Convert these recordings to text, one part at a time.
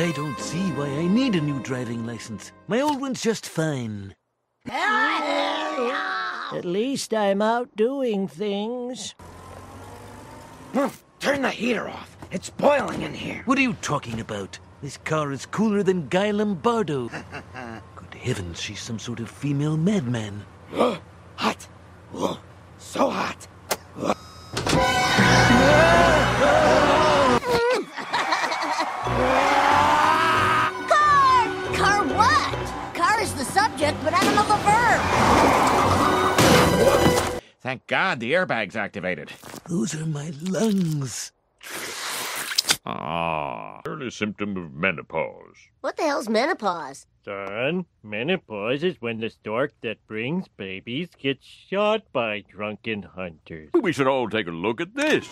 I don't see why I need a new driving license. My old one's just fine. At least I'm out doing things. Turn the heater off. It's boiling in here. What are you talking about? This car is cooler than Guy Lombardo. Good heavens, she's some sort of female madman. Hot. So hot. But I don't know the verb. Thank God the airbag's activated. Those are my lungs. Ah, early symptom of menopause. What the hell's menopause? Son, menopause is when the stork that brings babies gets shot by drunken hunters. We should all take a look at this.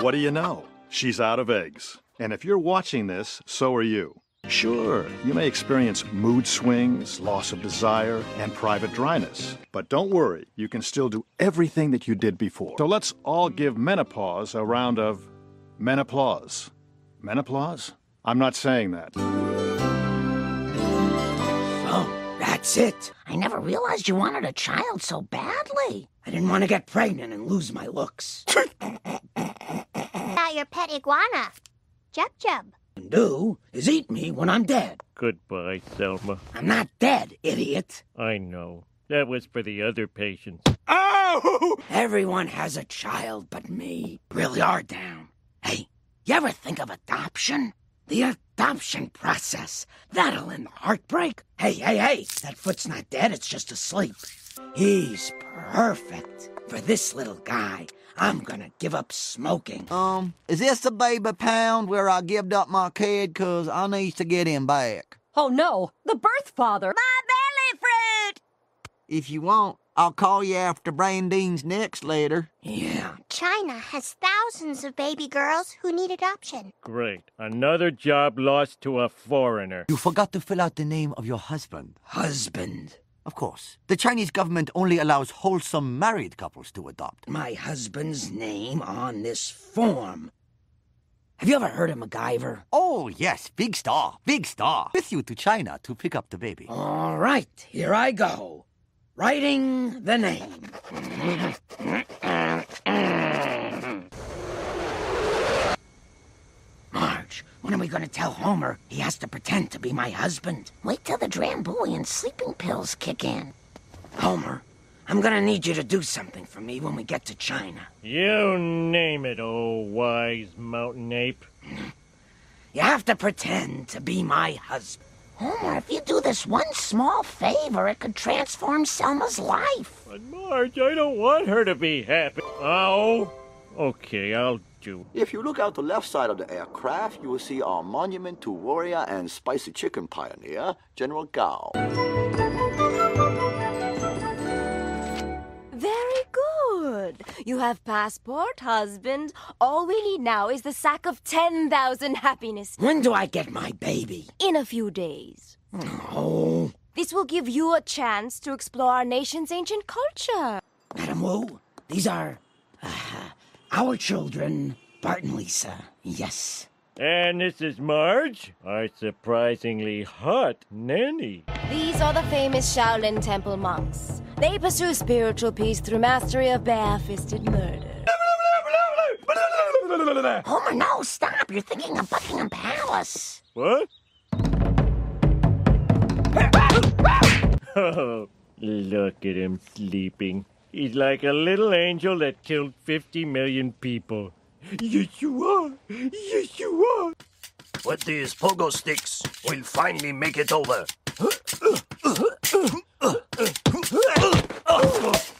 What do you know? She's out of eggs. And if you're watching this, so are you. Sure, you may experience mood swings, loss of desire, and private dryness. But don't worry, you can still do everything that you did before. So let's all give menopause a round of menopause. Menopause? I'm not saying that. Oh, that's it. I never realized you wanted a child so badly. I didn't want to get pregnant and lose my looks. About your pet iguana. Jub Jub. And do is eat me when I'm dead. Goodbye, Selma. I'm not dead, idiot. I know. That was for the other patients. Oh! Everyone has a child but me. Really are down. Hey, you ever think of adoption? The adoption process. That'll end the heartbreak. Hey, hey, hey, that foot's not dead, it's just asleep. He's perfect for this little guy. I'm gonna give up smoking. Um, is this the baby pound where I gived up my kid? Cause I needs to get him back. Oh no, the birth father. My belly fruit! If you want, I'll call you after Brandine's next letter. Yeah. China has thousands of baby girls who need adoption. Great. Another job lost to a foreigner. You forgot to fill out the name of your husband. Husband. Of course. The Chinese government only allows wholesome married couples to adopt. My husband's name on this form. Have you ever heard of MacGyver? Oh, yes, big star, big star. With you to China to pick up the baby. All right, here I go. Writing the name. Marge, when are we going to tell Homer he has to pretend to be my husband? Wait till the Drambulian sleeping pills kick in. Homer, I'm going to need you to do something for me when we get to China. You name it, oh wise mountain ape. You have to pretend to be my husband. Homer, if you do this one small favor, it could transform Selma's life. But Marge, I don't want her to be happy. Oh, okay, I'll do. If you look out the left side of the aircraft, you will see our monument to warrior and spicy chicken pioneer, General Gao. Very good. You have passport, husband. All we need now is the sack of 10,000 happiness. When do I get my baby? In a few days. Oh, This will give you a chance to explore our nation's ancient culture. Madam Wu, these are uh, our children, Bart and Lisa. Yes. And this is Marge, our surprisingly hot nanny. These are the famous Shaolin Temple monks. They pursue spiritual peace through mastery of bare-fisted murder. Homer, no, stop. You're thinking of Buckingham Palace. What? Oh, look at him sleeping. He's like a little angel that killed 50 million people. Yes, you are. Yes, you are. With these pogo sticks, we'll finally make it over.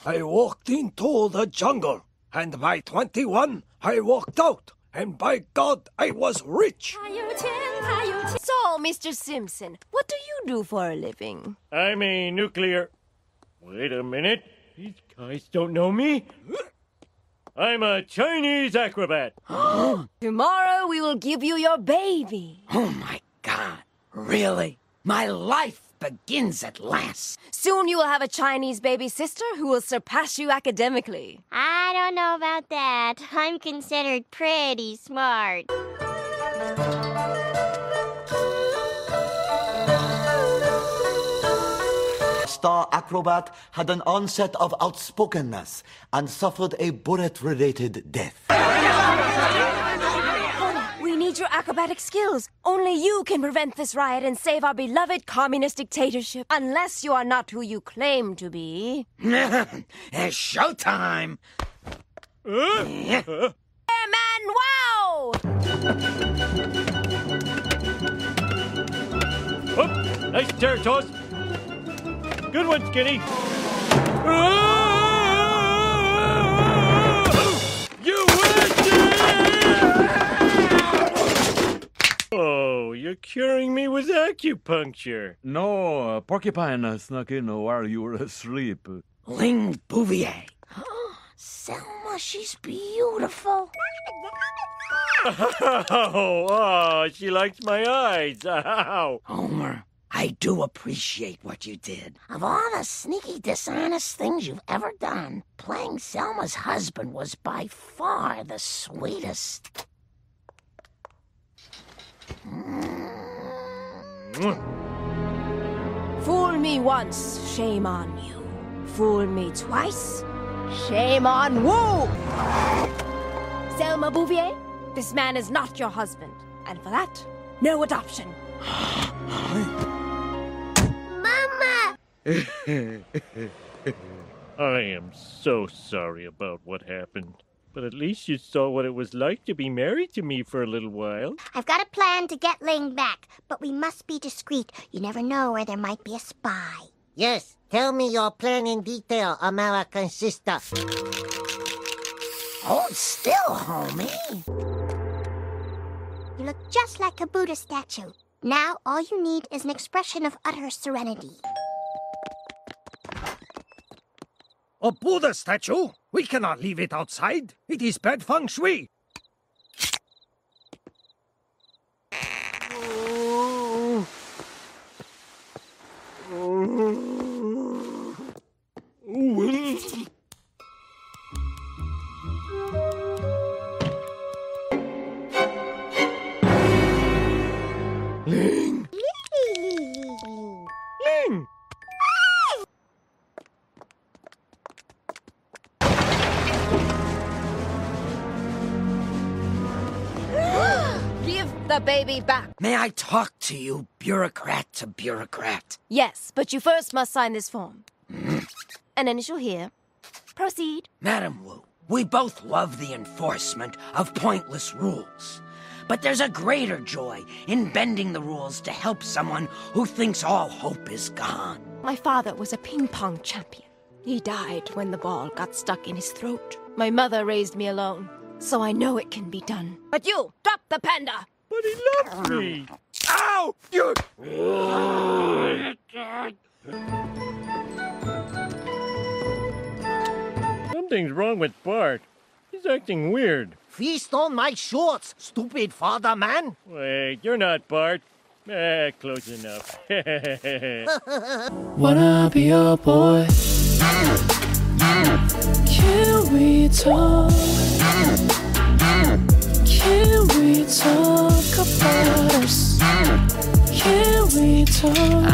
I walked into the jungle, and by 21, I walked out, and by God, I was rich. So, Mr. Simpson, what do you do for a living? I'm a nuclear. Wait a minute. These guys don't know me. I'm a Chinese acrobat. Tomorrow we will give you your baby. Oh my God. Really? My life begins at last. Soon you will have a Chinese baby sister who will surpass you academically. I don't know about that. I'm considered pretty smart. Star acrobat had an onset of outspokenness and suffered a bullet-related death. We need your acrobatic skills. Only you can prevent this riot and save our beloved communist dictatorship. Unless you are not who you claim to be. it's showtime! Airman, wow! Oh, nice turn, toss. Good one, Skinny. You Oh, you're curing me with acupuncture. No, uh, Porcupine snuck in while you were asleep. Ling Bouvier. Selma, she's beautiful. Oh, oh, she likes my eyes. Ow. Homer, I do appreciate what you did. Of all the sneaky, dishonest things you've ever done, playing Selma's husband was by far the sweetest. Mm. Fool me once, shame on you. Fool me twice, shame on Wu! Selma Bouvier, this man is not your husband. And for that, no adoption. Mama! I am so sorry about what happened. But at least you saw what it was like to be married to me for a little while. I've got a plan to get Ling back, but we must be discreet. You never know where there might be a spy. Yes, tell me your plan in detail, American sister. Hold still, homie. You look just like a Buddha statue. Now all you need is an expression of utter serenity. A Buddha statue? We cannot leave it outside. It is bad feng shui. Ling! The baby back. May I talk to you, bureaucrat to bureaucrat? Yes, but you first must sign this form. Mm. An initial here. Proceed. Madam Wu, we both love the enforcement of pointless rules. But there's a greater joy in bending the rules to help someone who thinks all hope is gone. My father was a ping pong champion. He died when the ball got stuck in his throat. My mother raised me alone, so I know it can be done. But you, drop the panda! But he loves me! Ow! You. Something's wrong with Bart. He's acting weird. Feast on my shorts, stupid father man. Wait, you're not Bart. Eh, close enough. Wanna be your boy? Can we talk? We